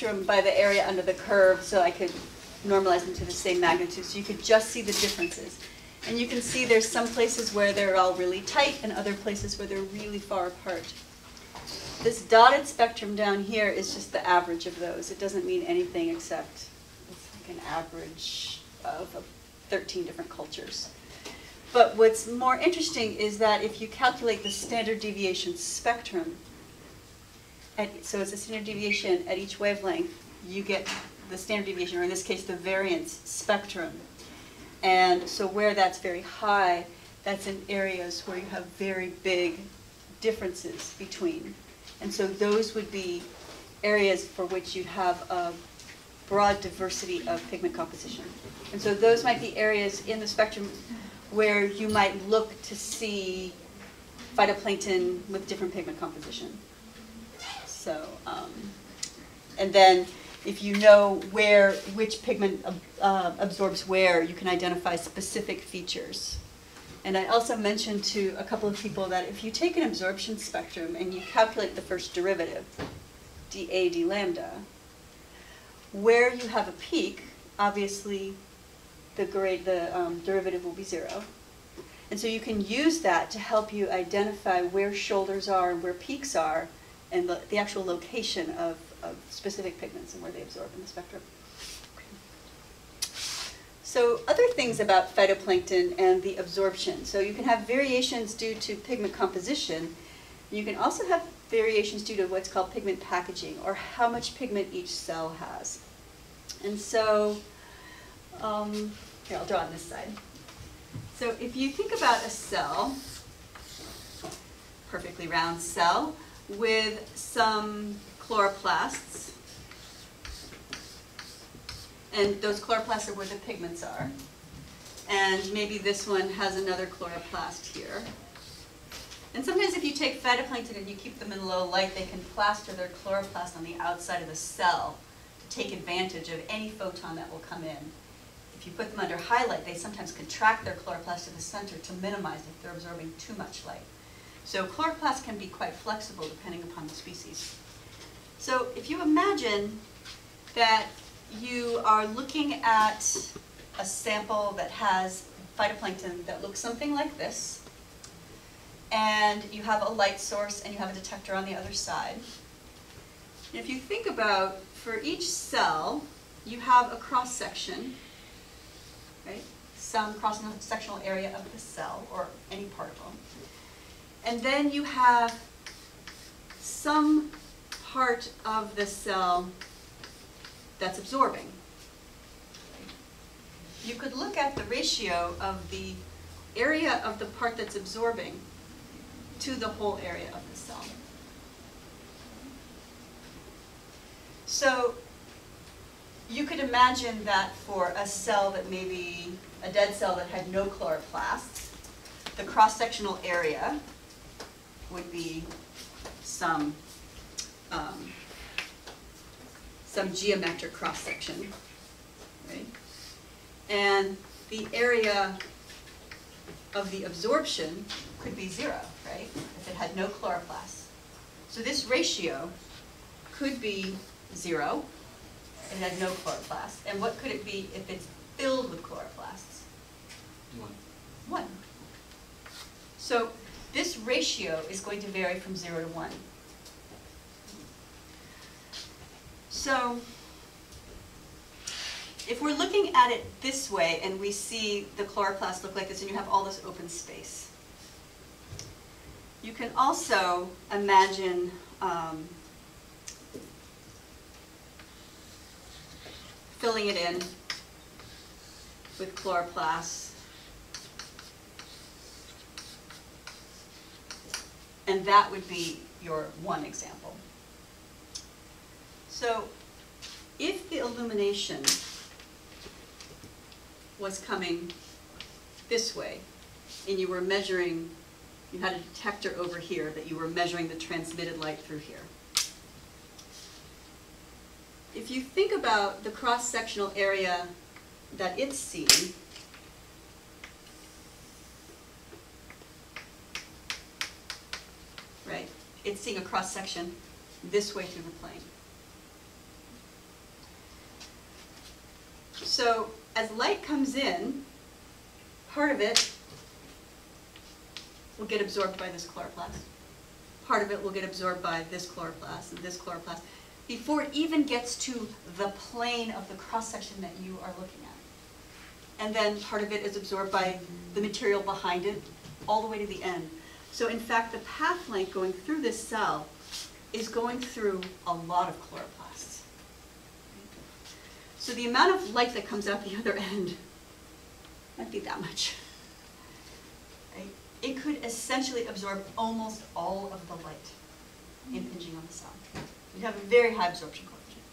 spectrum by the area under the curve so I could normalize them to the same magnitude, so you could just see the differences. And you can see there's some places where they're all really tight and other places where they're really far apart. This dotted spectrum down here is just the average of those. It doesn't mean anything except it's like an average of uh, 13 different cultures. But what's more interesting is that if you calculate the standard deviation spectrum, at, so it's a standard deviation at each wavelength, you get the standard deviation, or in this case, the variance spectrum. And so where that's very high, that's in areas where you have very big differences between. And so those would be areas for which you have a broad diversity of pigment composition. And so those might be areas in the spectrum where you might look to see phytoplankton with different pigment composition. So, um, and then if you know where, which pigment uh, absorbs where, you can identify specific features. And I also mentioned to a couple of people that if you take an absorption spectrum and you calculate the first derivative, dA d lambda, where you have a peak, obviously the grade, the um, derivative will be zero. And so you can use that to help you identify where shoulders are and where peaks are and the, the actual location of, of specific pigments and where they absorb in the spectrum. So other things about phytoplankton and the absorption. So you can have variations due to pigment composition. You can also have variations due to what's called pigment packaging, or how much pigment each cell has. And so, um, here, I'll draw on this side. So if you think about a cell, perfectly round cell, with some chloroplasts, and those chloroplasts are where the pigments are. And maybe this one has another chloroplast here. And sometimes if you take phytoplankton and you keep them in low light, they can plaster their chloroplast on the outside of the cell to take advantage of any photon that will come in. If you put them under high light, they sometimes contract their chloroplast to the center to minimize if they're absorbing too much light. So chloroplasts can be quite flexible depending upon the species. So if you imagine that you are looking at a sample that has phytoplankton that looks something like this, and you have a light source and you have a detector on the other side. And if you think about, for each cell, you have a cross-section, right? Some cross-sectional area of the cell, or any particle. And then you have some part of the cell that's absorbing. You could look at the ratio of the area of the part that's absorbing to the whole area of the cell. So you could imagine that for a cell that maybe, a dead cell that had no chloroplasts, the cross-sectional area would be some um, some geometric cross-section, right? And the area of the absorption could be zero, right? If it had no chloroplasts. So this ratio could be zero, if it had no chloroplasts. And what could it be if it's filled with chloroplasts? One. One. So this ratio is going to vary from zero to one. So if we're looking at it this way and we see the chloroplast look like this and you have all this open space, you can also imagine um, filling it in with chloroplasts And that would be your one example. So if the illumination was coming this way, and you were measuring, you had a detector over here that you were measuring the transmitted light through here. If you think about the cross-sectional area that it's seeing, It's seeing a cross-section this way through the plane. So as light comes in, part of it will get absorbed by this chloroplast. Part of it will get absorbed by this chloroplast and this chloroplast before it even gets to the plane of the cross-section that you are looking at. And then part of it is absorbed by the material behind it, all the way to the end. So in fact, the path length going through this cell is going through a lot of chloroplasts. So the amount of light that comes out the other end might be that much. It could essentially absorb almost all of the light impinging on the cell. You have a very high absorption coefficient.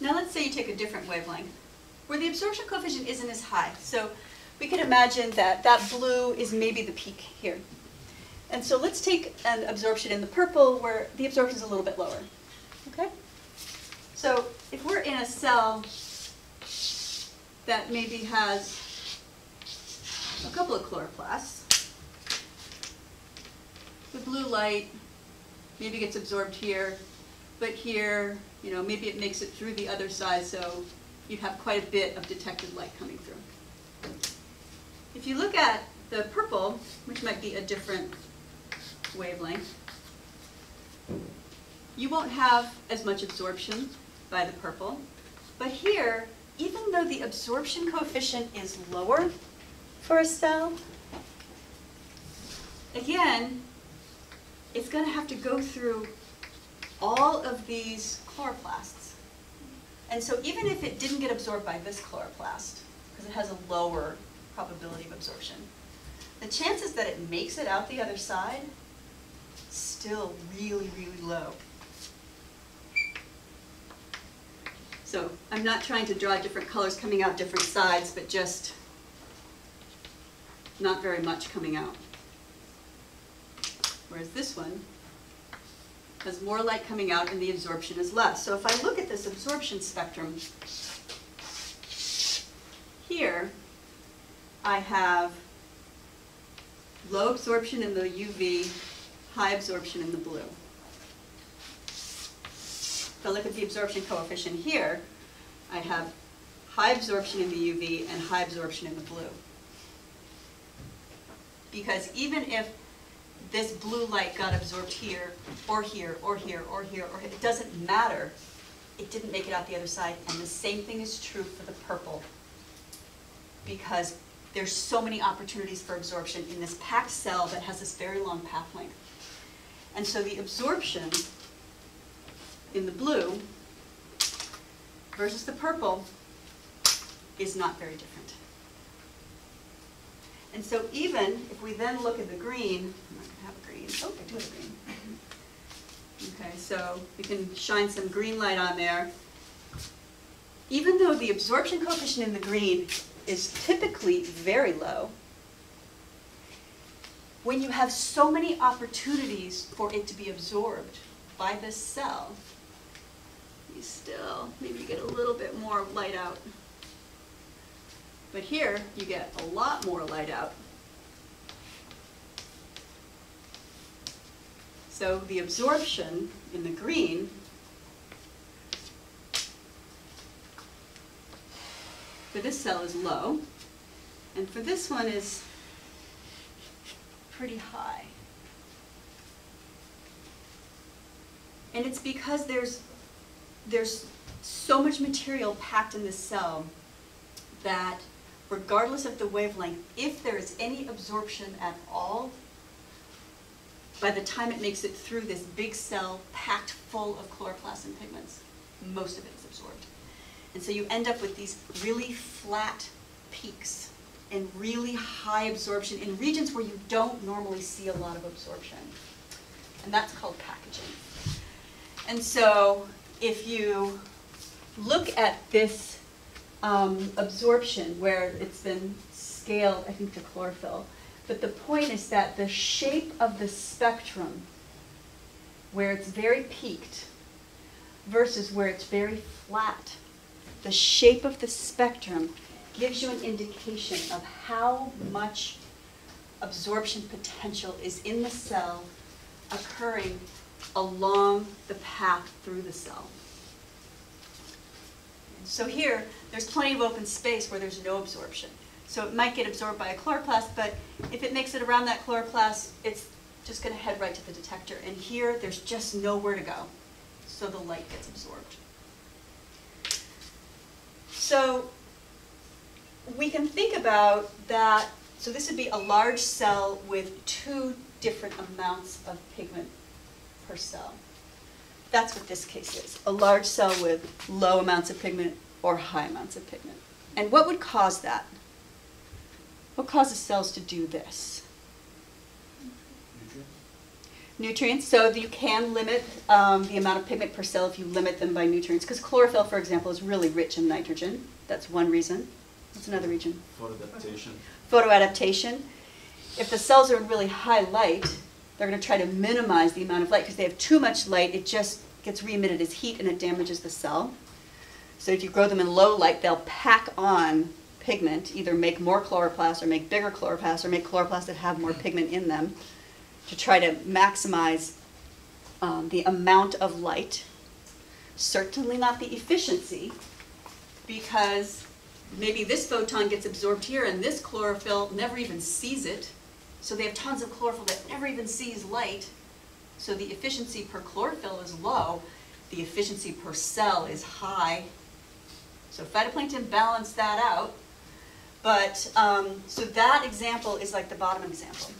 Now let's say you take a different wavelength, where the absorption coefficient isn't as high. So we can imagine that that blue is maybe the peak here. And so let's take an absorption in the purple where the absorption is a little bit lower. Okay? So if we're in a cell that maybe has a couple of chloroplasts, the blue light maybe gets absorbed here, but here, you know, maybe it makes it through the other side, so you have quite a bit of detected light coming through. If you look at the purple, which might be a different wavelength, you won't have as much absorption by the purple. But here, even though the absorption coefficient is lower for a cell, again, it's going to have to go through all of these chloroplasts. And so even if it didn't get absorbed by this chloroplast, because it has a lower probability of absorption, the chances that it makes it out the other side still really, really low. So I'm not trying to draw different colors coming out different sides, but just not very much coming out. Whereas this one has more light coming out and the absorption is less. So if I look at this absorption spectrum, here I have low absorption in the UV, high absorption in the blue. If I look at the absorption coefficient here, I have high absorption in the UV and high absorption in the blue. Because even if this blue light got absorbed here, or here, or here, or here, or here. It doesn't matter. It didn't make it out the other side. And the same thing is true for the purple. Because there's so many opportunities for absorption in this packed cell that has this very long path length. And so the absorption in the blue versus the purple is not very different. And so even if we then look at the green, green. Oh, I do have green. Okay, so we can shine some green light on there. Even though the absorption coefficient in the green is typically very low, when you have so many opportunities for it to be absorbed by the cell, you still, maybe you get a little bit more light out. But here, you get a lot more light out. So the absorption in the green for this cell is low, and for this one is pretty high. And it's because there's, there's so much material packed in this cell that regardless of the wavelength, if there is any absorption at all, by the time it makes it through this big cell packed full of chloroplasts and pigments, most of it is absorbed. And so you end up with these really flat peaks and really high absorption in regions where you don't normally see a lot of absorption. And that's called packaging. And so if you look at this um, absorption where it's been scaled, I think, to chlorophyll. But the point is that the shape of the spectrum, where it's very peaked versus where it's very flat, the shape of the spectrum gives you an indication of how much absorption potential is in the cell occurring along the path through the cell. So here, there's plenty of open space where there's no absorption. So it might get absorbed by a chloroplast, but if it makes it around that chloroplast, it's just going to head right to the detector. And here, there's just nowhere to go, so the light gets absorbed. So we can think about that, so this would be a large cell with two different amounts of pigment per cell. That's what this case is, a large cell with low amounts of pigment or high amounts of pigment. And what would cause that? What causes cells to do this? Nutrients, so you can limit um, the amount of pigment per cell if you limit them by nutrients. Because chlorophyll, for example, is really rich in nitrogen. That's one reason. What's another reason? Photoadaptation. Photoadaptation. If the cells are in really high light, they're going to try to minimize the amount of light because they have too much light, it just gets re-emitted as heat and it damages the cell. So if you grow them in low light, they'll pack on pigment, either make more chloroplasts or make bigger chloroplasts or make chloroplasts that have more pigment in them to try to maximize um, the amount of light. Certainly not the efficiency, because maybe this photon gets absorbed here and this chlorophyll never even sees it. So they have tons of chlorophyll that never even sees light. So the efficiency per chlorophyll is low. The efficiency per cell is high. So phytoplankton balance that out. But, um, so that example is like the bottom example.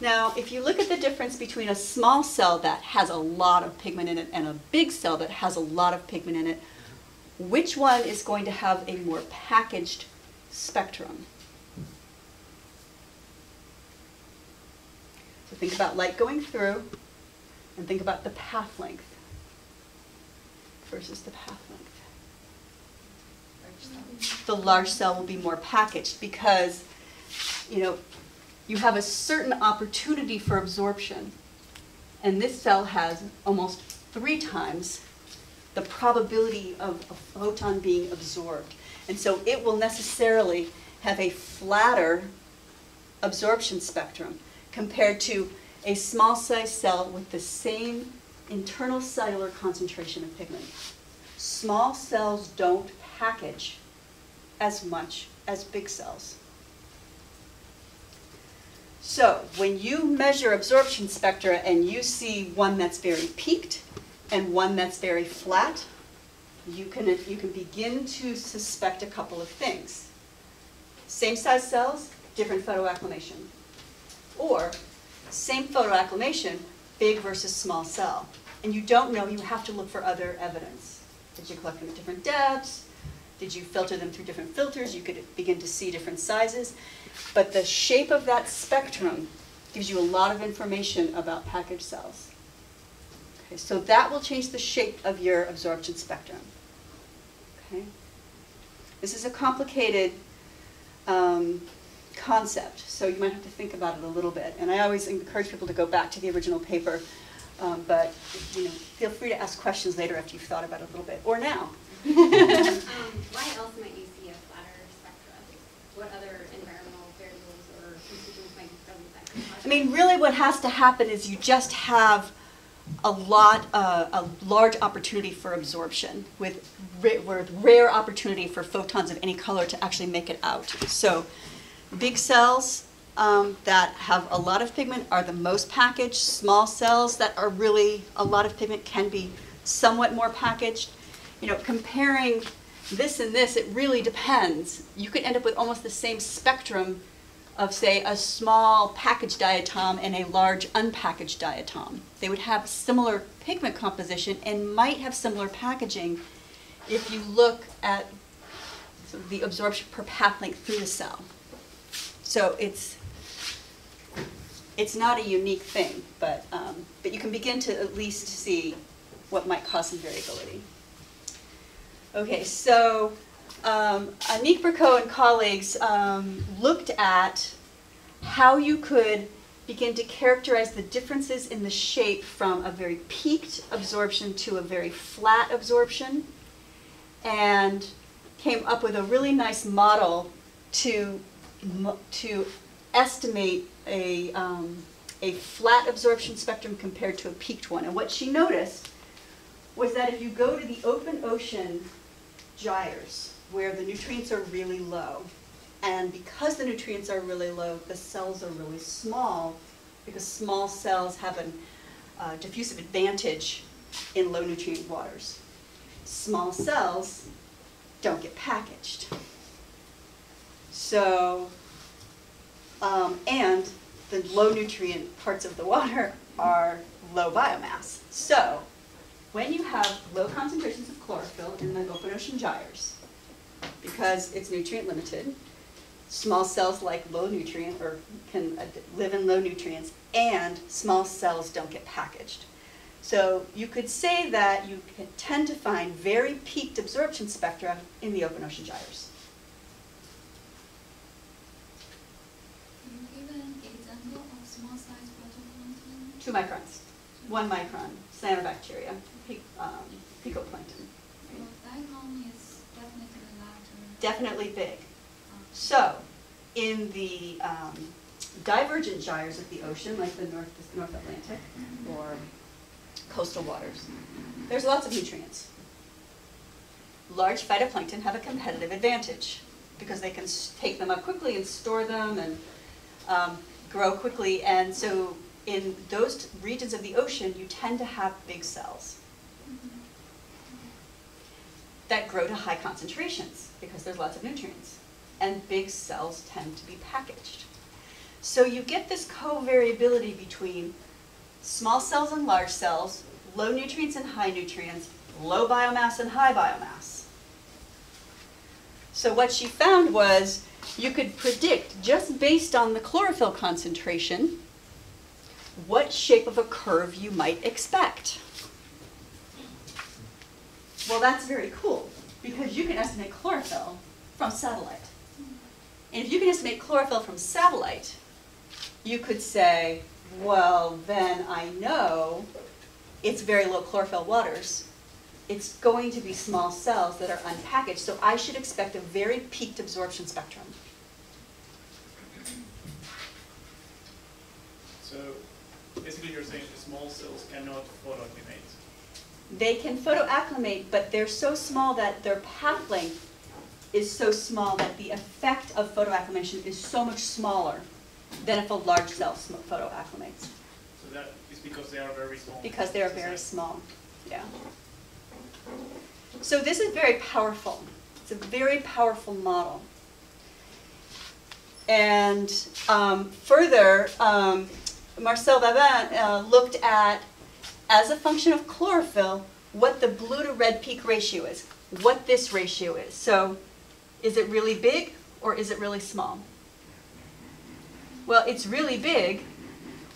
Now, if you look at the difference between a small cell that has a lot of pigment in it and a big cell that has a lot of pigment in it, which one is going to have a more packaged spectrum? So think about light going through and think about the path length versus the path length. The large cell will be more packaged because, you know, you have a certain opportunity for absorption. And this cell has almost three times the probability of a photon being absorbed. And so it will necessarily have a flatter absorption spectrum compared to a small size cell with the same internal cellular concentration of pigment. Small cells don't package as much as big cells. So when you measure absorption spectra and you see one that's very peaked and one that's very flat, you can, you can begin to suspect a couple of things. Same size cells, different photoacclimation. Or same photoacclimation, big versus small cell. And you don't know, you have to look for other evidence. Did you collect them at different depths? Did you filter them through different filters? You could begin to see different sizes. But the shape of that spectrum gives you a lot of information about packaged cells. Okay, so that will change the shape of your absorption spectrum. Okay? This is a complicated um, concept, so you might have to think about it a little bit. And I always encourage people to go back to the original paper, um, but you know, feel free to ask questions later after you've thought about it a little bit, or now. Um, why else might you see a flatter spectrum? What other environmental variables or constituents might be present that could I mean, really what has to happen is you just have a lot, uh, a large opportunity for absorption with, with rare opportunity for photons of any color to actually make it out. So big cells um, that have a lot of pigment are the most packaged. Small cells that are really a lot of pigment can be somewhat more packaged. You know, comparing this and this, it really depends. You could end up with almost the same spectrum of, say, a small packaged diatom and a large unpackaged diatom. They would have similar pigment composition and might have similar packaging if you look at the absorption per path length through the cell. So it's it's not a unique thing, but um, but you can begin to at least see what might cause some variability. Okay, so um, Annick Bricaud and colleagues um, looked at how you could begin to characterize the differences in the shape from a very peaked absorption to a very flat absorption, and came up with a really nice model to to estimate a um, a flat absorption spectrum compared to a peaked one. And what she noticed was that if you go to the open ocean gyres, where the nutrients are really low, and because the nutrients are really low, the cells are really small, because small cells have a uh, diffusive advantage in low nutrient waters. Small cells don't get packaged. So, um, and the low nutrient parts of the water are low biomass. So, when you have low concentrations of chlorophyll in the open ocean gyres, because it's nutrient limited, small cells like low nutrient or can live in low nutrients, and small cells don't get packaged. So you could say that you can tend to find very peaked absorption spectra in the open ocean gyres. Can you give an example of small size phytoplankton? Two microns, one micron, cyanobacteria, um, picoplankton. Well, is definitely larger. Definitely big. Um, So, in the um, divergent gyres of the ocean, like the North, North Atlantic or coastal waters, there's lots of nutrients. Large phytoplankton have a competitive advantage because they can take them up quickly and store them and um, grow quickly. And so, in those regions of the ocean, you tend to have big cells that grow to high concentrations because there's lots of nutrients. And big cells tend to be packaged. So you get this covariability between small cells and large cells, low nutrients and high nutrients, low biomass and high biomass. So what she found was you could predict, just based on the chlorophyll concentration, what shape of a curve you might expect. Well, that's very cool because you can estimate chlorophyll from satellite. And if you can estimate chlorophyll from satellite, you could say, well, then I know it's very low chlorophyll waters. It's going to be small cells that are unpackaged, so I should expect a very peaked absorption spectrum. So basically you're saying the small cells cannot photoacclimate. They can photoacclimate, but they're so small that their path length is so small that the effect of photoacclimation is so much smaller than if a large cell photoacclimates, So that is because they are very small. because they're very small, yeah. So this is very powerful. It's a very powerful model. And um, further, um, Marcel Babin uh, looked at, as a function of chlorophyll, what the blue to red peak ratio is, what this ratio is. So is it really big or is it really small? Well, it's really big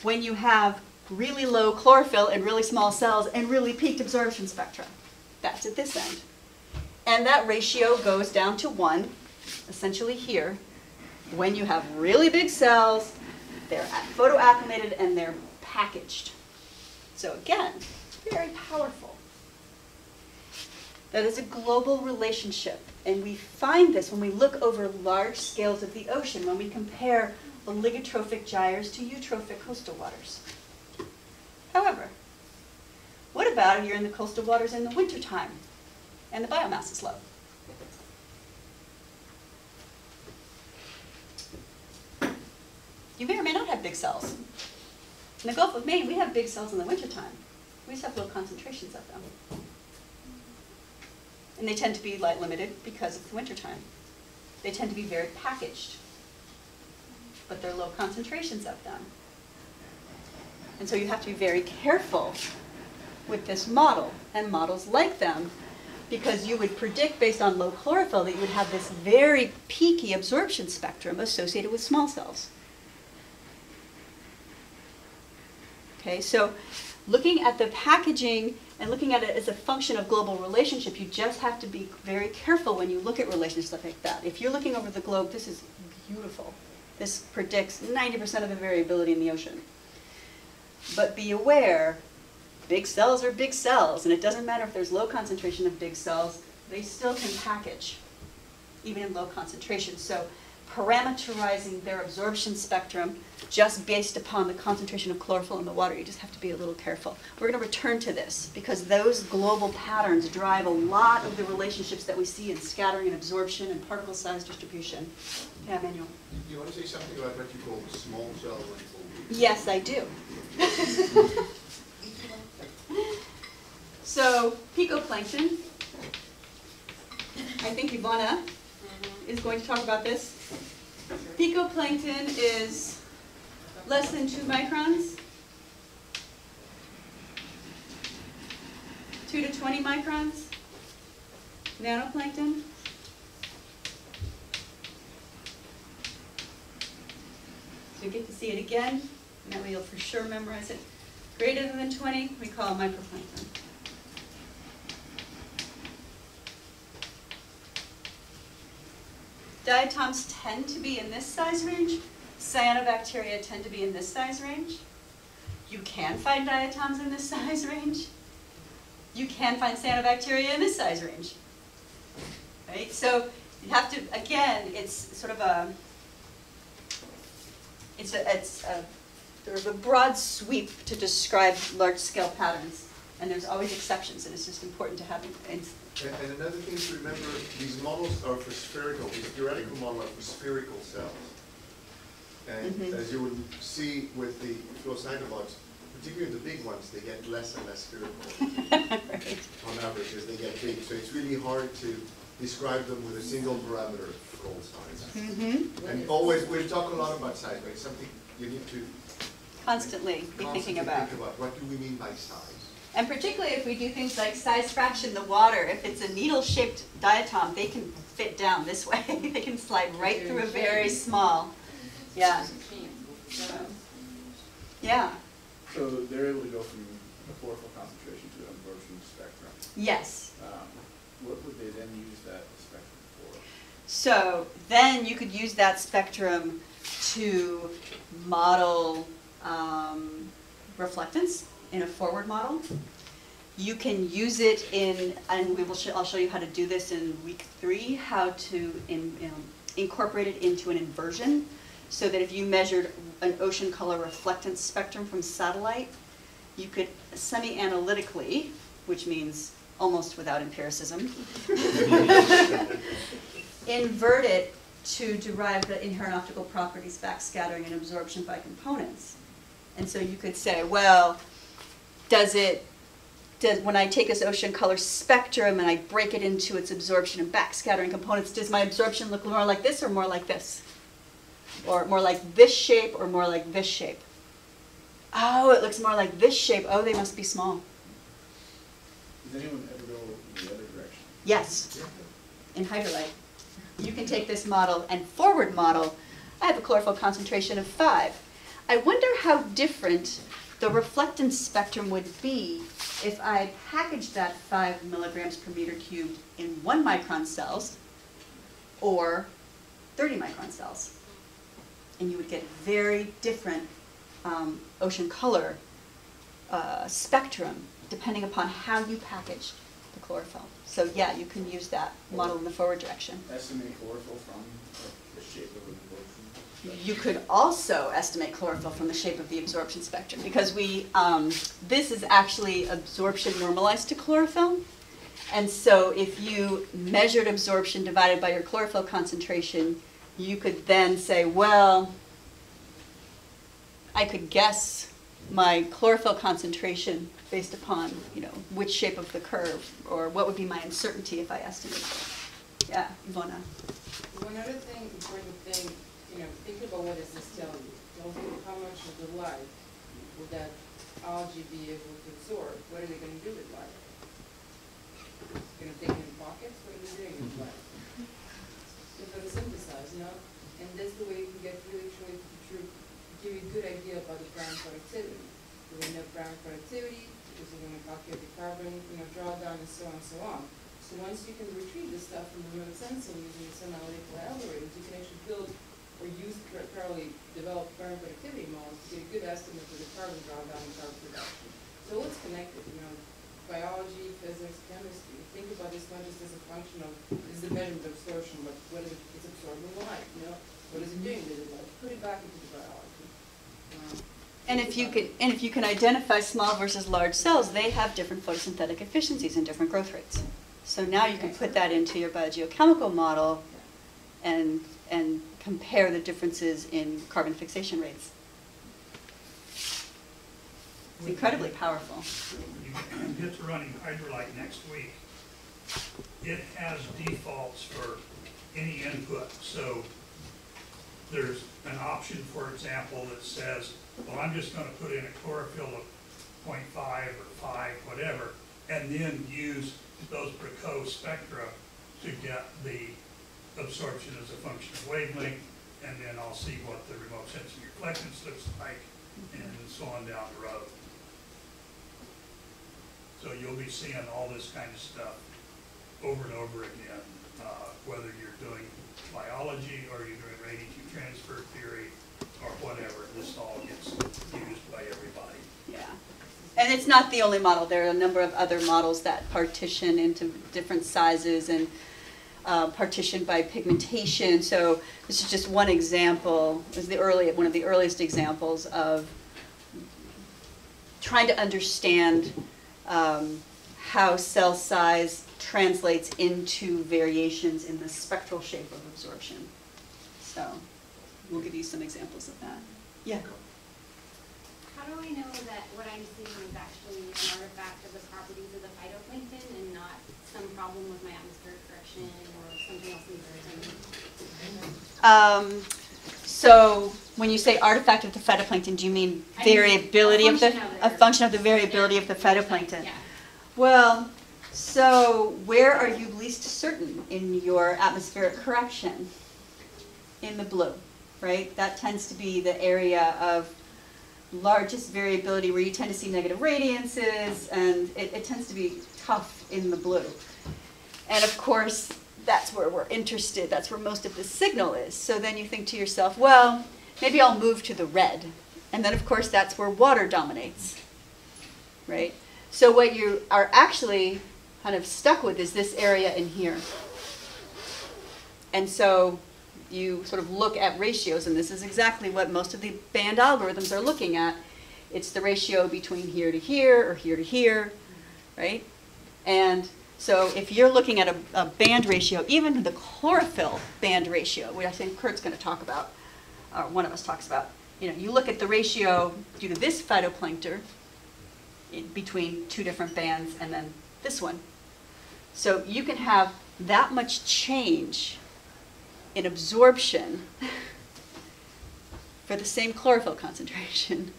when you have really low chlorophyll and really small cells and really peaked absorption spectra. That's at this end. And that ratio goes down to one, essentially here, when you have really big cells, they're at- photoacclimated and they're packaged. So again, very powerful. That is a global relationship, and we find this when we look over large scales of the ocean, when we compare oligotrophic gyres to eutrophic coastal waters. However, what about if you're in the coastal waters in the wintertime and the biomass is low? You may or may not have big cells. In the Gulf of Maine, we have big cells in the wintertime. We just have low concentrations of them. And they tend to be light limited because it's the wintertime. They tend to be very packaged, but they're low concentrations of them. And so you have to be very careful with this model and models like them because you would predict based on low chlorophyll that you would have this very peaky absorption spectrum associated with small cells. Okay, so looking at the packaging and looking at it as a function of global relationship, you just have to be very careful when you look at relationships like that. If you're looking over the globe, this is beautiful. This predicts 90% of the variability in the ocean. But be aware, big cells are big cells, and it doesn't matter if there's low concentration of big cells, they still can package, even in low concentration. So parameterizing their absorption spectrum just based upon the concentration of chlorophyll in the water. You just have to be a little careful. We're going to return to this because those global patterns drive a lot of the relationships that we see in scattering and absorption and particle size distribution. Yeah, Manuel? You want to say something about what you call small cell lymphoma? Yes, I do. So picoplankton, I think Ivana is going to talk about this. Picoplankton is less than two microns. Two to twenty microns. Nanoplankton. So you get to see it again, and that way you'll for sure memorize it. Greater than twenty, we call it microplankton. Diatoms tend to be in this size range. Cyanobacteria tend to be in this size range. You can find diatoms in this size range. You can find cyanobacteria in this size range. Right? So you have to, again, it's sort of a, it's a, it's a, there's a broad sweep to describe large-scale patterns. And there's always exceptions, and it's just important to have, And and another thing to remember, these models are for spherical, these theoretical models are for spherical cells. And Mhm. as you will see with the flow cytobots, particularly the big ones, they get less and less spherical right. on average as they get big. So it's really hard to describe them with a single parameter for all size. Mm-hmm. And always, we'll talk a lot about size, but it's something you need to Constantly be thinking about. think about. What do we mean by size? And particularly if we do things like size fraction the water, if it's a needle-shaped diatom, they can fit down this way. They can slide right through a very small, yeah. So, Yeah, So they're able to go from a chlorophyll concentration to an absorption spectrum. yes. Um, What would they then use that spectrum for? So then you could use that spectrum to model um, reflectance in a forward model. You can use it in, and we will, sh- I'll show you how to do this in week three, how to in- um, incorporate it into an inversion. So that if you measured an ocean color reflectance spectrum from satellite, you could semi-analytically, which means almost without empiricism, invert it to derive the inherent optical properties, backscattering and absorption by components. And so you could say, well, does it, does, when I take this ocean color spectrum and I break it into its absorption and backscattering components, does my absorption look more like this or more like this? Or more like this shape or more like this shape? Oh, it looks more like this shape. Oh, they must be small. Does anyone ever go in the other direction? Yes, in Hydrolight. You can take this model and forward model. I have a chlorophyll concentration of five. I wonder how different the reflectance spectrum would be if I packaged that five milligrams per meter cubed in one micron cells or 30 micron cells. And you would get very different um, ocean color uh, spectrum depending upon how you packaged the chlorophyll. So yeah, you can use that model in the forward direction. Estimate chlorophyll from the- the shape of the absorption? You could also estimate chlorophyll from the shape of the absorption spectrum because we, um, this is actually absorption normalized to chlorophyll. And so if you measured absorption divided by your chlorophyll concentration, you could then say, well, I could guess my chlorophyll concentration based upon, you know, which shape of the curve, or what would be my uncertainty if I estimated. Yeah, Ivona. One other thing, important thing, you know, think about what is this telling you. Tells you how much of the light will that algae be able to absorb? What are they gonna do with light? Gonna take it in pockets? What are they doing with light? They're gonna synthesize, you know? And that's the way you can get really truly, true, give you a good idea about the brine productivity. You will know productivity, because you're gonna calculate the carbon, you know, drawdown and so on and so on. So once you can retrieve this stuff from the remote sensing using some analytical algorithms, you can actually build or use par- parallelly develop current productivity models to get a good estimate of the carbon drawdown and carbon production. So it's connected, you know, biology, physics, chemistry. Think about this not just as a function of, this is the measurement of absorption, but what is it, it's absorbing light, you know? What is it doing the light? Put it back into the biology. Um, And if you could, and if you can identify small versus large cells, they have different photosynthetic efficiencies and different growth rates. So now you can put that into your biogeochemical model and, and compare the differences in carbon fixation rates. It's incredibly powerful. When you get to running Hydrolight next week, it has defaults for any input. So there's an option, for example, that says, well, I'm just gonna put in a chlorophyll of 0.5 or five, whatever, and then use those Bricaud spectra to get the absorption as a function of wavelength, and then I'll see what the remote sensing reflectance looks like, and so on down the road. So you'll be seeing all this kind of stuff over and over again, uh, whether you're doing biology or you're doing radiation transfer theory or whatever, this all gets used by everybody. Yeah. And it's not the only model. There are a number of other models that partition into different sizes and uh, partition by pigmentation. So this is just one example, is the early, one of the earliest examples of trying to understand um, how cell size translates into variations in the spectral shape of absorption. So we'll give you some examples of that. Yeah. How do I know that what I'm seeing is actually an artifact of the properties of the phytoplankton and not some problem with my atmospheric correction or something else in the Um, so when you say artifact of the phytoplankton, do you mean I mean, variability a of the, function of a their- function of the variability of the phytoplankton? Yeah. Well, so where are you least certain in your atmospheric correction? In the blue, right? That tends to be the area of largest variability where you tend to see negative radiances and it, it tends to be tough in the blue. And of course, that's where we're interested, that's where most of the signal is. So then you think to yourself, well, maybe I'll move to the red. And then of course, that's where water dominates, right? So what you are actually kind of stuck with is this area in here. And so you sort of look at ratios, and this is exactly what most of the band algorithms are looking at. It's the ratio between here to here or here to here, right? And so if you're looking at a, a band ratio, even the chlorophyll band ratio, which I think Kurt's going to talk about, or one of us talks about, you know, you look at the ratio due to this phytoplankton between two different bands and then this one. So you can have that much change in absorption for the same chlorophyll concentration.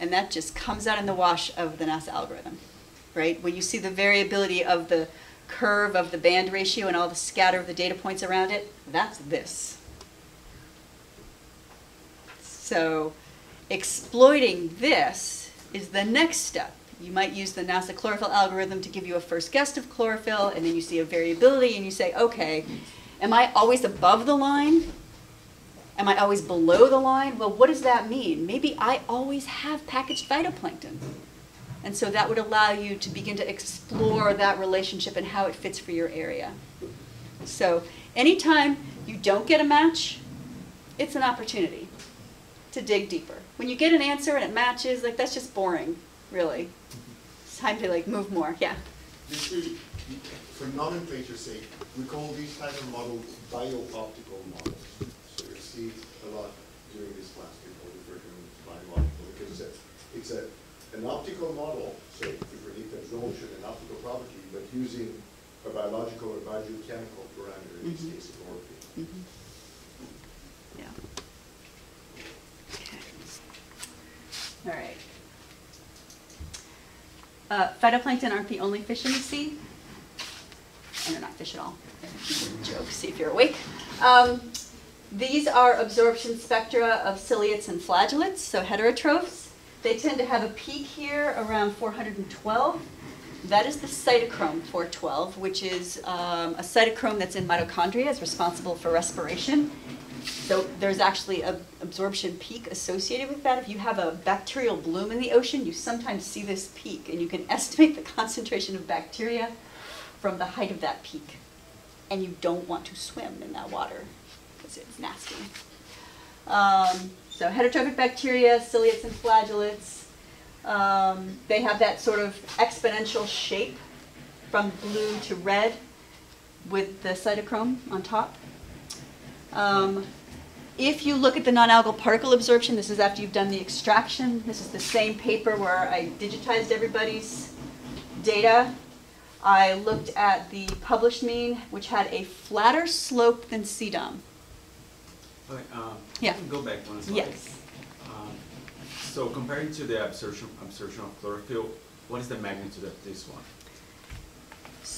And that just comes out in the wash of the NASA algorithm, right? When you see the variability of the curve of the band ratio and all the scatter of the data points around it, that's this. So exploiting this is the next step. You might use the NASA chlorophyll algorithm to give you a first guess of chlorophyll, and then you see a variability, and you say, okay, am I always above the line? Am I always below the line? Well, what does that mean? Maybe I always have packaged phytoplankton. And so that would allow you to begin to explore that relationship and how it fits for your area. So anytime you don't get a match, it's an opportunity to dig deeper. When you get an answer and it matches, like that's just boring, really. It's time to like move more. Yeah. This is, for nomenclature's sake, we call these type of models bio-optical models. So you see a lot during this class, people refer to them as bio-optical, because it's a, it's a, an optical model, so to predict absorption and optical property, but using a biological or biochemical parameter, in this Mhm. case, chlorophyll. Mhm. Yeah. Okay. All right. Uh, phytoplankton aren't the only fish in the sea, and they're not fish at all. Joke, see if you're awake. Um, these are absorption spectra of ciliates and flagellates, so heterotrophs. They tend to have a peak here around 412. That is the cytochrome 412, which is um, a cytochrome that's in mitochondria, is responsible for respiration. So there's actually an absorption peak associated with that. If you have a bacterial bloom in the ocean, you sometimes see this peak, and you can estimate the concentration of bacteria from the height of that peak. And you don't want to swim in that water. because it's nasty. Um, so heterotrophic bacteria, ciliates and flagellates, um, they have that sort of exponential shape from blue to red with the cytochrome on top. Um, if you look at the non-algal particle absorption, this is after you've done the extraction. This is the same paper where I digitized everybody's data. I looked at the published mean, which had a flatter slope than CDOM. Okay, um, Yeah. Go back one slide. Yes. Um, So comparing to the absorption, absorption of chlorophyll, what is the magnitude of this one?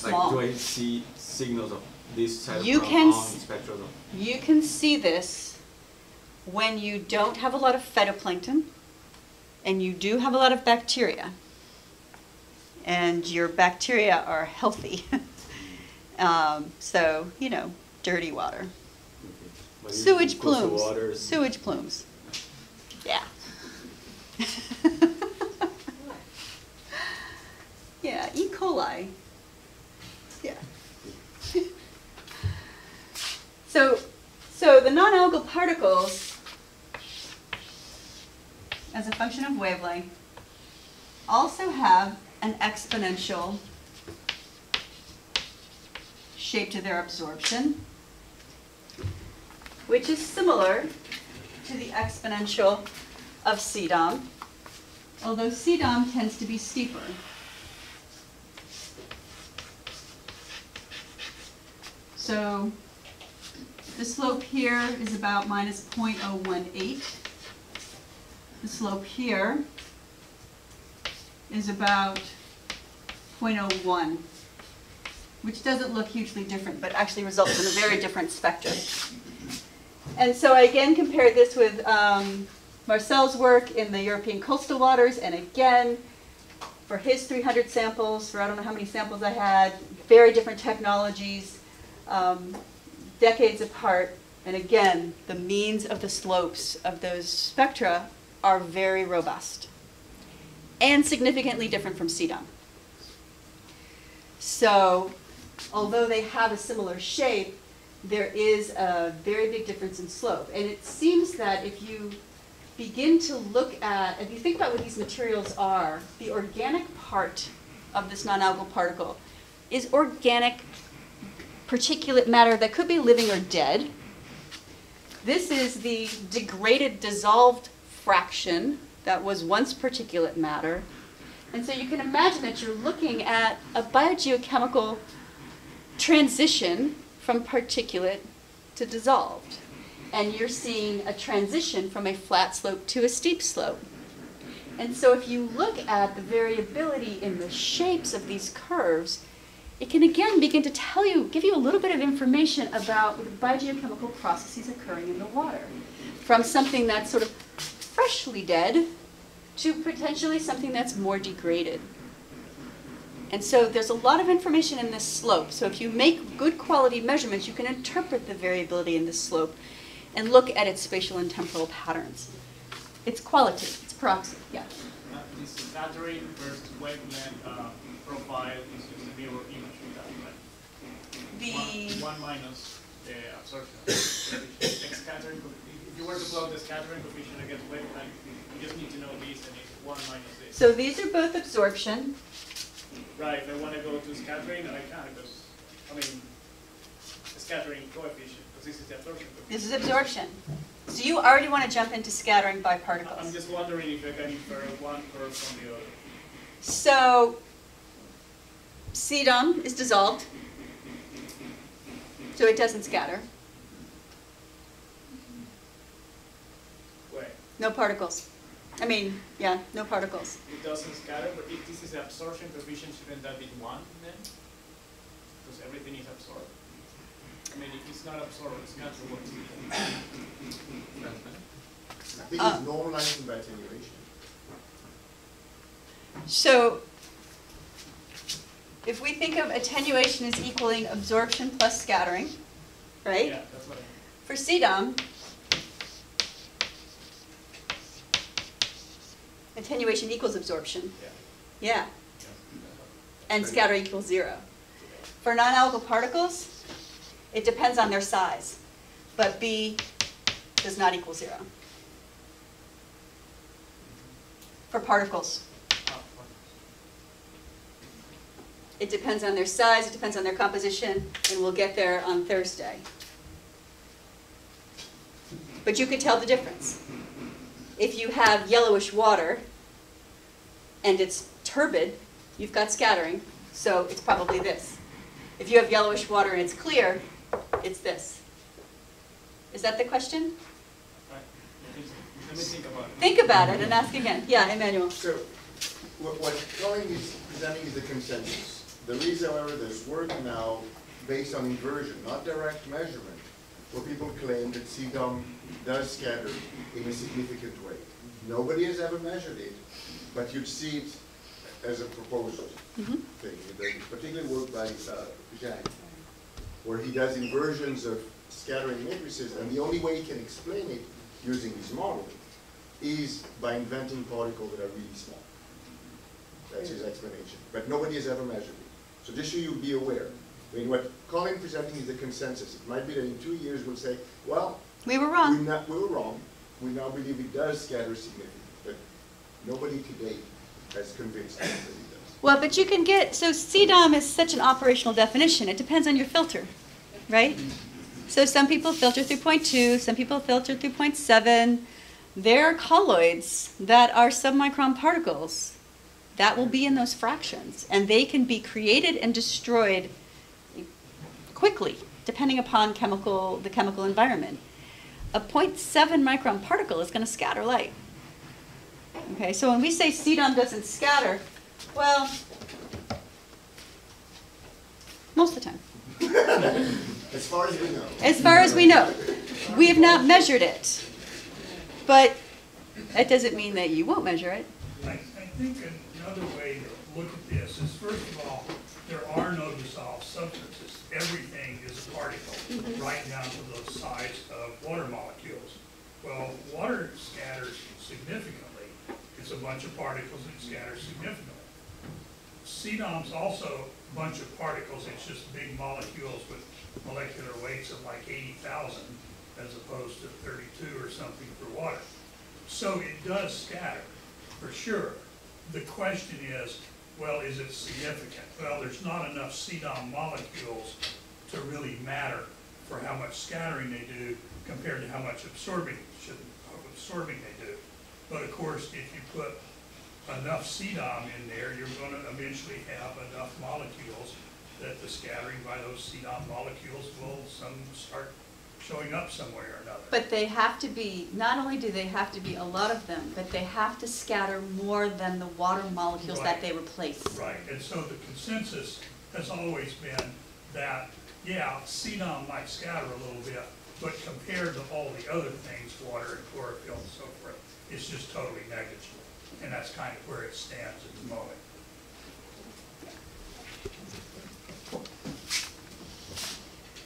Like, do I see signals of this You cytochrome can on s- spectral? You can see this when you don't have a lot of phytoplankton and you do have a lot of bacteria. And your bacteria are healthy. um, so, you know, dirty water. But Sewage it goes to plumes. waters- Sewage plumes. Yeah. yeah, E. coli. Yeah. so, so the non-algal particles, as a function of wavelength, also have an exponential shape to their absorption which is similar to the exponential of CDOM, although CDOM tends to be steeper. So the slope here is about minus 0.018. The slope here is about 0.01, which doesn't look hugely different, but actually results in a very different spectrum. And so I again compared this with um, Marcel's work in the European coastal waters, and again, for his 300 samples, for I don't know how many samples I had, very different technologies, um, decades apart, and again, the means of the slopes of those spectra are very robust and significantly different from CDOM. So, although they have a similar shape, there is a very big difference in slope. And it seems that if you begin to look at, if you think about what these materials are, the organic part of this non-algal particle is organic particulate matter that could be living or dead. This is the degraded, dissolved fraction that was once particulate matter. And so you can imagine that you're looking at a biogeochemical transition from particulate to dissolved. And you're seeing a transition from a flat slope to a steep slope. And so if you look at the variability in the shapes of these curves, it can again begin to tell you, give you a little bit of information about the biogeochemical processes occurring in the water. From something that's sort of freshly dead to potentially something that's more degraded. And so there's a lot of information in this slope. So if you make good quality measurements, you can interpret the variability in this slope and look at its spatial and temporal patterns. It's qualitative, it's proxy, yeah. Uh, This scattering versus wavelength uh, profile is just a mirror image of that, right? The, One, one minus the absorption. Scattering, if you were to plug the scattering coefficient against wavelength, you just need to know this and it's one minus this. so these are both absorption. Right, I wanna go to scattering, and I can't because, I mean, scattering coefficient, because this is the absorption coefficient. This is absorption. So you already want to jump into scattering by particles. I'm just wondering if I can infer one curve from the other. So CDOM is dissolved, so it doesn't scatter. Wait, No particles. I mean, yeah, no particles. it doesn't scatter, but if this is the absorption coefficient, shouldn't that be one then? Because everything is absorbed. I mean, if it's not absorbed, it's not the what's I think Uh, it's normalizing by attenuation. So if we think of attenuation as equaling absorption plus scattering, right? Yeah, that's what I mean. For CDOM, attenuation equals absorption. Yeah. And scattering equals zero. For non-algal particles, it depends on their size. But but B does not equal zero. For particles. It depends on their size, it depends on their composition, and we'll get there on Thursday. But you can tell the difference. If you have yellowish water and it's turbid, you've got scattering, so it's probably this. If you have yellowish water and it's clear, it's this. Is that the question? Let me, think about it. Think about it and ask again. Yeah, Emmanuel. So, what, what Collin is presenting is the consensus. There is, however, there's work now based on inversion, not direct measurement, where people claim that CDOM does scatter in a significant way. Nobody has ever measured it, but you'd see it as a proposed Mhm. thing. There's particular work by uh, where he does inversions of scattering matrices, and the only way he can explain it using his model is by inventing particles that are really small. That's his explanation. But nobody has ever measured it. So just so you be aware. I mean, what Collin presenting is the consensus. It might be that in two years we'll say, well, We were we wrong. not, we were wrong. We now believe it does scatter significantly. Nobody to date has convinced us that it does. Well, but you can get, so CDOM is such an operational definition. It depends on your filter, right? So some people filter through point two, some people filter through point seven. There are colloids that are submicron particles that will be in those fractions, and they can be created and destroyed quickly, depending upon chemical, the chemical environment. A 0.7 micron particle is going to scatter light. Okay, so when we say CDOM doesn't scatter, well, most of the time. As far as we know. As far as we know, we have not measured it. But that doesn't mean that you won't measure it. I, I think another way to look at this is, first of all, there are no dissolved substances. Everything is a particle, mm-hmm. right down to the size of water molecules. Well, water scatters significantly. It's a bunch of particles that scatter significantly. CDOM's also a bunch of particles, it's just big molecules with molecular weights of like eighty thousand as opposed to thirty-two or something for water. So it does scatter, for sure. The question is, well, is it significant? Well, there's not enough CDOM molecules to really matter for how much scattering they do compared to how much absorbing, should, absorbing they do. But of course, if you put enough CDOM in there, you're gonna eventually have enough molecules that the scattering by those CDOM molecules will some start showing up somewhere or another. But they have to be, not only do they have to be a lot of them, but they have to scatter more than the water molecules that they replace. Right, and so the consensus has always been that, yeah, CDOM might scatter a little bit, but compared to all the other things, water and chlorophyll and so forth, it's just totally negligible. And that's kind of where it stands at the moment.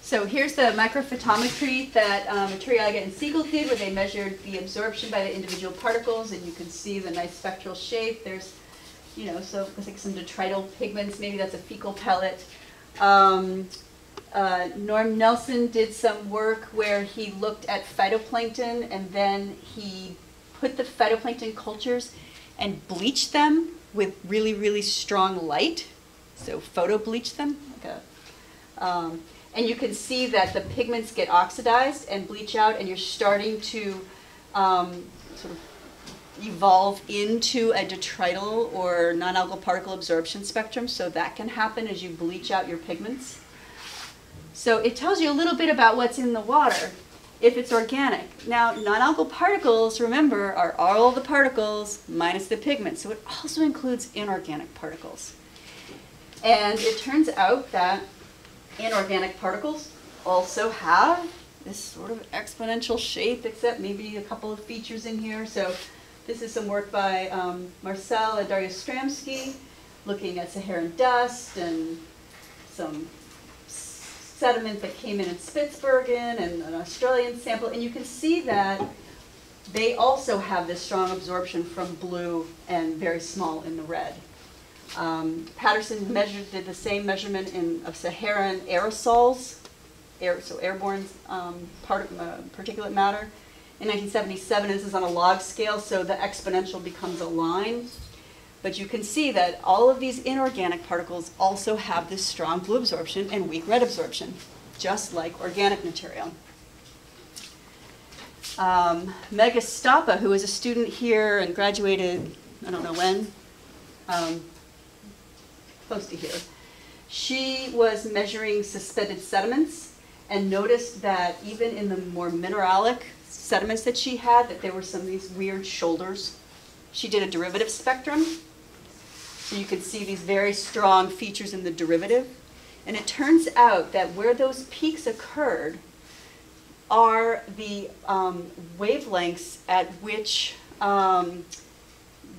So here's the microphotometry that um, and Siegel did, where they measured the absorption by the individual particles, and you can see the nice spectral shape. There's, you know, so it's like some detrital pigments, maybe that's a fecal pellet. Um, uh, Norm Nelson did some work where he looked at phytoplankton, and then he put the phytoplankton cultures and bleach them with really, really strong light. So photo bleach them, a um, and you can see that the pigments get oxidized and bleach out, and you're starting to um, sort of evolve into a detrital or non-algal particle absorption spectrum. So that can happen as you bleach out your pigments. So it tells you a little bit about what's in the water if it's organic. Now, non-algal particles, remember, are all the particles minus the pigment. So it also includes inorganic particles. And it turns out that inorganic particles also have this sort of exponential shape, except maybe a couple of features in here. So this is some work by um, Marcel and Dario Stramski, looking at Saharan dust and some sediment that came in in Spitsbergen and an Australian sample. And you can see that they also have this strong absorption from blue and very small in the red. Um, Patterson measured, did the same measurement in, of Saharan aerosols air, so airborne um, part, uh, particulate matter. In 1977, this is on a log scale, so the exponential becomes a line. But you can see that all of these inorganic particles also have this strong blue absorption and weak red absorption, just like organic material. Um, Meg Estapa, who was a student here and graduated, I don't know when, um, close to here, she was measuring suspended sediments and noticed that even in the more mineralic sediments that she had, that there were some of these weird shoulders. She did a derivative spectrum, so you could see these very strong features in the derivative. And it turns out that where those peaks occurred are the um, wavelengths at which um,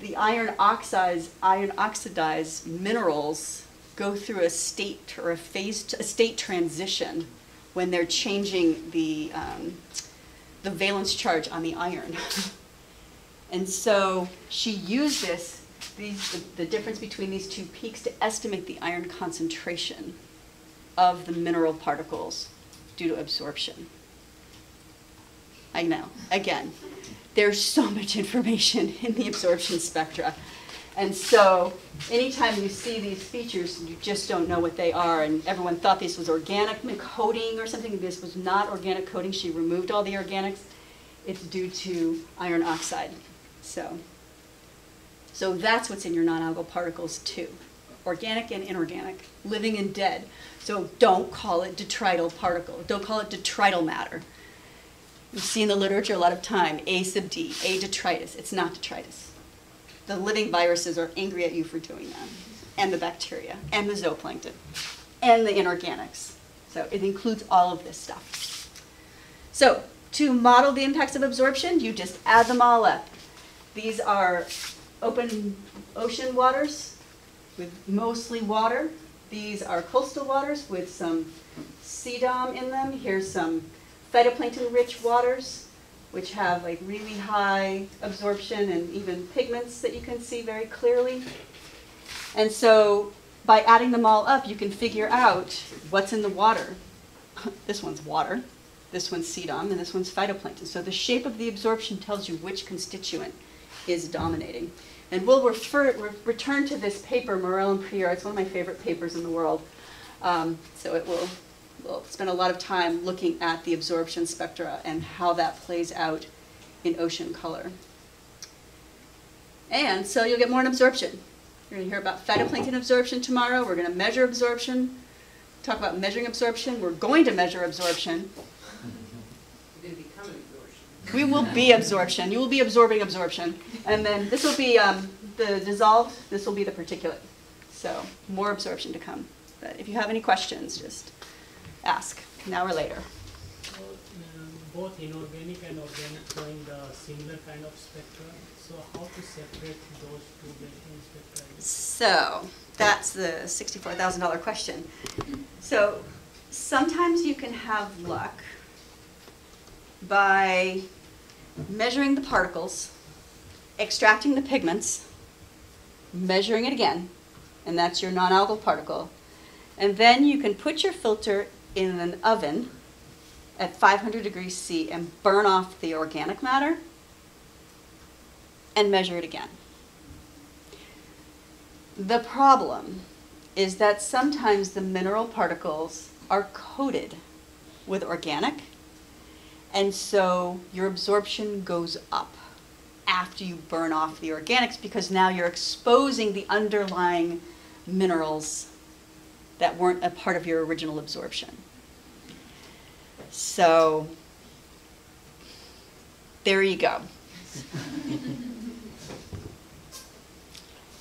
the iron oxides, iron oxidized minerals go through a state or a phase, a state transition when they're changing the, um, the valence charge on the iron. and so she used this, these, the, the difference between these two peaks to estimate the iron concentration of the mineral particles due to absorption. I know, again, there's so much information in the absorption spectra. And so anytime you see these features, you just don't know what they are. And everyone thought this was organic coating or something. This was not organic coating. She removed all the organics. It's due to iron oxide. So, so that's what's in your non-algal particles too. Organic and inorganic, living and dead. So don't call it detrital particle. Don't call it detrital matter. You see in the literature a lot of time, A sub D, A detritus. It's not detritus. The living viruses are angry at you for doing that, and the bacteria, and the zooplankton, and the inorganics. So it includes all of this stuff. So to model the impacts of absorption, you just add them all up. These are open ocean waters with mostly water. These are coastal waters with some CDOM in them. Here's some phytoplankton-rich waters, which have like really high absorption and even pigments that you can see very clearly. And so by adding them all up, you can figure out what's in the water. this one's water, this one's CDOM, and this one's phytoplankton. So the shape of the absorption tells you which constituent is dominating. And we'll refer, re return to this paper, Morel and Prieur. It's one of my favorite papers in the world. Um, so it will we'll spend a lot of time looking at the absorption spectra and how that plays out in ocean color. And so you'll get more in absorption. You're going to hear about phytoplankton absorption tomorrow. We're going to measure absorption, talk about measuring absorption. We're going to measure absorption. They become absorption. We will be absorption. You will be absorbing absorption. And then this will be um, the dissolved, this will be the particulate. So more absorption to come. But if you have any questions, just ask, now or later. So, um, both inorganic and organic showing the similar kind of spectra. So how to separate those two spectra? So that's the $64,000 question. So sometimes you can have luck by measuring the particles, extracting the pigments, measuring it again, and that's your non-algal particle. And then you can put your filter in an oven at 500 degrees C and burn off the organic matter and measure it again. The problem is that sometimes the mineral particles are coated with organic, and so your absorption goes up after you burn off the organics because now you're exposing the underlying minerals that weren't a part of your original absorption. So there you go.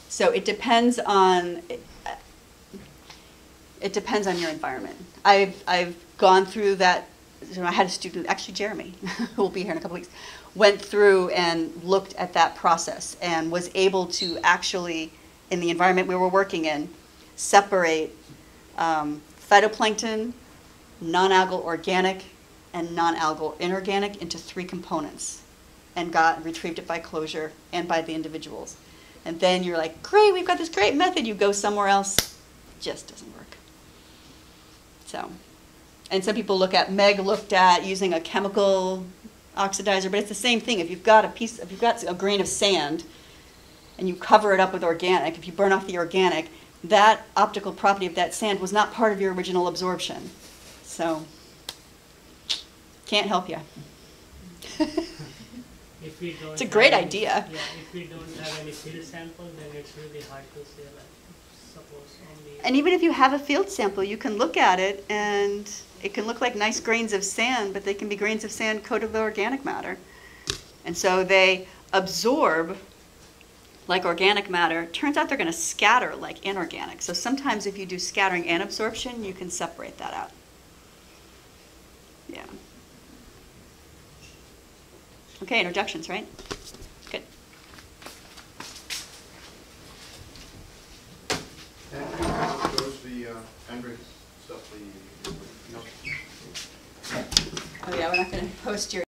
so it depends on it depends on your environment. I've I've gone through that. You know, I had a student, actually Jeremy, who will be here in a couple weeks, went through and looked at that process and was able to actually, in the environment we were working in, separate um, phytoplankton, non-algal organic, and non-algal inorganic into three components and got retrieved it by closure and by the individuals. And then you're like, great, we've got this great method. You go somewhere else, just doesn't work. So And some people look at, Meg looked at using a chemical oxidizer, but it's the same thing. If you've got a piece, if you've got a grain of sand and you cover it up with organic, if you burn off the organic, that optical property of that sand was not part of your original absorption. So, can't help you. If we don't. It's a great any- idea. Yeah, if we don't have any field sample, then it's really hard to say like, suppose only. And even if you have a field sample, you can look at it and it can look like nice grains of sand, but they can be grains of sand coated with organic matter. And so they absorb like organic matter. Turns out they're going to scatter like inorganic. So sometimes if you do scattering and absorption, you can separate that out. Yeah. Okay, introductions, right? Good. And goes the, uh, Andrew stuff, the, Oh yeah, we're not going to post your